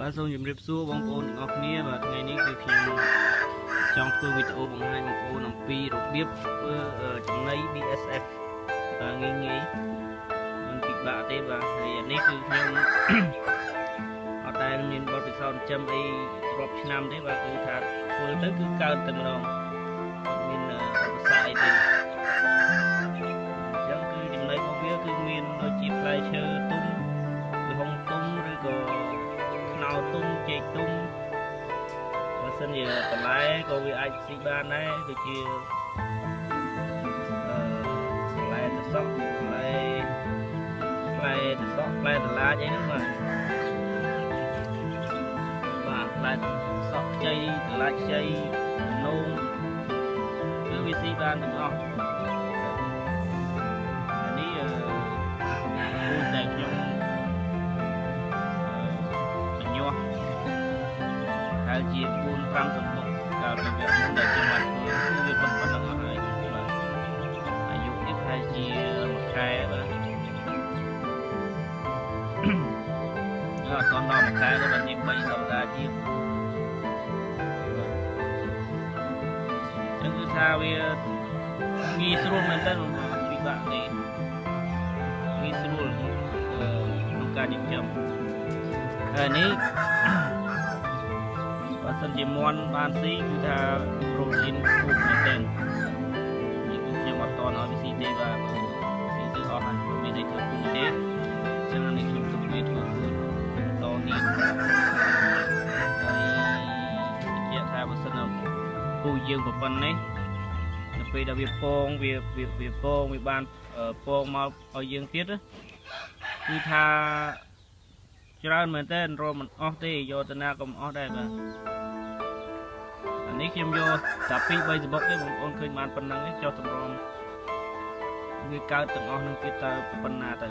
បាទសូមជម្រាបសួរបងប្អូនទាំងអស់គ្នាបាទថ្ងៃនេះគឺខ្ញុំចង់ធ្វើវីដេអូបង្ហាញបងប្អូនអំពីរបៀបធ្វើចំណី BSF បាទងាយងាយមិនពិបាកទេបាទហើយអានេះគឺខ្ញុំអត់ដែលមានបទពិសោធន៍ចិញ្ចឹមអីរាប់ឆ្នាំទេបាទគឺថាធ្វើទៅគឺកើតតែម្ដង សិនជាបន្លែក៏វាអាចស៊ីបានដែរដូចជាអឺបន្លែតសក់បន្លែផ្លែតសក់ផ្លែតឡាចអីហ្នឹងបាទបាទផ្លែសក់ខ្ចីតឡាចខ្ចីនោមគឺវាស៊ីបានទាំងអស់ 4 5សំបុកកាលពីវគ្គមុនដែលខ្ញុំបានធ្វើគឺវាប៉ុណ្ណឹងអស់ហើយបាទអាយុនេះប្រហែលជាមួយខែបាទអត់ទាន់ដល់មួយខែទេបាទនេះ3សប្តាហ៍ជាងចឹងគឺថាវាងាយស្រួលមែនតើមិនពិបាកទេងាយស្រួលក្នុងការចិញ្ចឹមហើយនេះបើ សិនជាមន់បានស៊ីគឺថាប្រូតេអ៊ីនខ្ពស់មែនទែននេះគឺខ្ញុំអត់តន់ឲ្យវាស៊ីទេបាទស៊ីទៅអស់ហើយមានន័យធ្វើគុំទេចឹងអានេះខ្ញុំទុកវាធ្វើធ្វើតនេះហើយនិយាយថាបើសិនពូយើងប្រប៉ុណ្ណេះនៅពេលដែលវាពងវាវាពងវាបានពងមកឲ្យយើងទៀតគឺថាច្រើនមែនតើរមមិនអស់ទេយកទៅណាក៏មិនអស់ដែរបាទអា នេះខ្ញុំយកតែពី3សបុកទេបងប្អូនឃើញបានប៉ុណ្ណឹងឯងចុះតម្រងវាកើតទាំងអស់នឹងទៀតតើប៉ុណ្ណាទៅ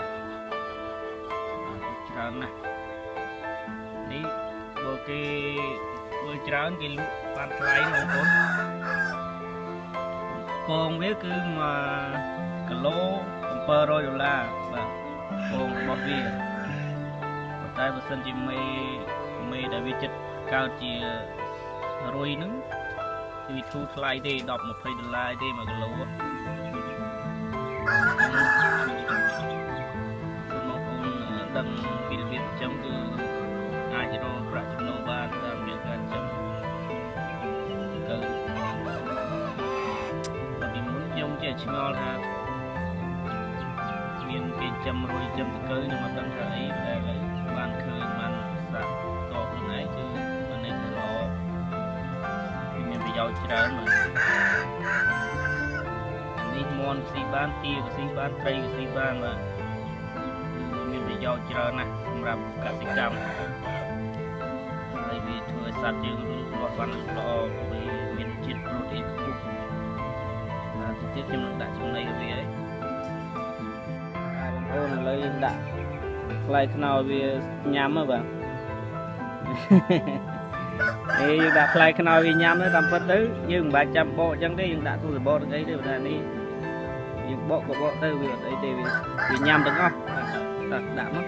ច្រើនណាស់នេះបើគេធ្វើច្រើនគេលក់បានថ្លៃបងប្អូនពងវាគឺ1គីឡូ700ដុល្លារបាទពងរបស់វាតែបើសិនជាមេមេដែលវាចិត្តកើតជារុយហ្នឹង គឺធូរថ្លៃទេ10 20ដុល្លារទេ1គីឡូសូមបងប្អូនដឹងពីរបៀបចិញ្ចឹមគឺអាចរកប្រាក់ចំណូលបានតាមរយៈការចិញ្ចឹមទៅពីមុនខ្ញុំចេះឆ្ងល់ថាមានគេចិញ្ចឹមរុយចិញ្ចឹមតកើខ្ញុំអត់ដឹងថាអីតែឥឡូវបានឃើញបានសាក់ ប្រយោជន៍ច្រើនមកអានេះមន់ស៊ីបានទាក៏ស៊ីបានត្រីក៏ស៊ីបានបាទមានប្រយោជន៍ច្រើនណាស់សម្រាប់កសិកម្មហើយវាធ្វើឲ្យសត្វយើងរស់រស់បានល្អវាមានជាតិប្រូតេអ៊ីនខ្ពស់បាទទៅទៀតខ្ញុំនឹងដាក់ចំណីវាហើយបងប្អូនឥឡូវយើងដាក់ផ្លែខ្នុរវាញ៉ាំហ៎បាទ អេយើងដាក់ផ្លែខ្នុរវាញ៉ាំទៅតាមពិតទៅយើងមិនបាច់ចាំបកអញ្ចឹងទេយើងដាក់ទូសបកទៅអីទេបើនេះយើងបកក៏បកទៅវាអត់អីទេវាវាញ៉ាំទាំងអស់ដាក់ដាក់មក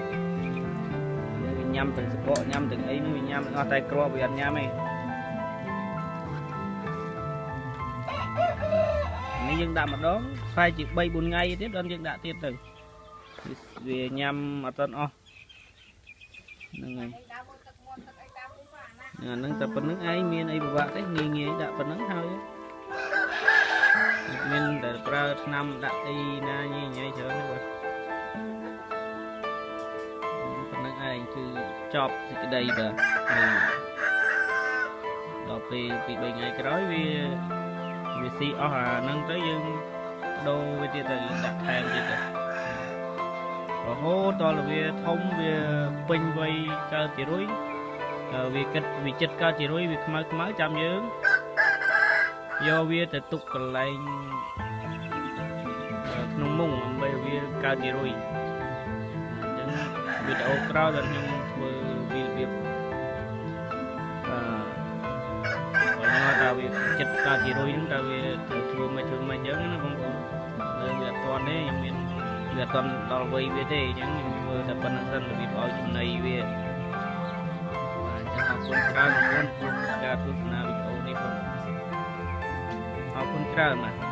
វាញ៉ាំទាំងសបកញ៉ាំទាំងអីនោះវាញ៉ាំទាំងអស់តែគ្រាប់វាអត់ញ៉ាំទេនេះយើងដាក់ម្ដងខ្លាយជា3 4ថ្ងៃទៀតដល់យើងដាក់ទៀតទៅវាញ៉ាំអត់ទាន់អស់ហ្នឹងហើយ អាហ្នឹងតែប៉ុណ្្នឹងឯងមានអីពិបាកទេងាយងាយដាក់ប៉ុណ្្នឹងហើយមានតែប្រើឆ្នាំដាក់អីណាញ៉ៃញ៉ៃច្រើនទេបាទប៉ុណ្្នឹងឯងគឺចប់សេចក្តីបាទហើយដល់ពេលពី3ថ្ងៃក្រោយវាវាស៊ីអស់អាហ្នឹងទៅយើងដូរវាទៀតទៅដាក់ថែមទៀតទៅរហូតដល់វាធំវាពេញវ័យកើតជារុយ វាគិតវាចិត្តកើតជារុយវាខ្មៅខ្មៅចាំយើងយកវាទៅទុកកន្លែងក្នុងមុងដើម្បីវាកើតជារុយអញ្ចឹងវីដេអូក្រោយដែលខ្ញុំធ្វើវារបៀបអឺបើថាវាចិត្តកើតជារុយហ្នឹងតើវាត្រូវធ្វើមិនធ្វើមិនអញ្ចឹងណាបងប្អូនលើវាអត់ទាន់ទេខ្ញុំមានវាអត់ទាន់ដល់វ័យវាទេអញ្ចឹងខ្ញុំធ្វើតែប៉ុណ្្នឹងសិនរបៀបឲ្យចំណីវា គុណច្រើនបងប្អូនការទស្សនាវីដេអូនេះផងអរគុណច្រើនណាស់